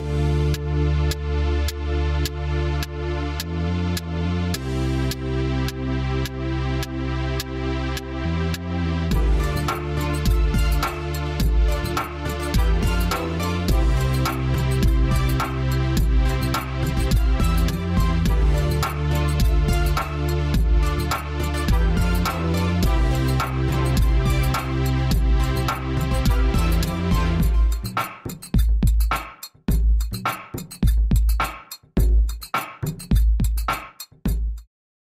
you.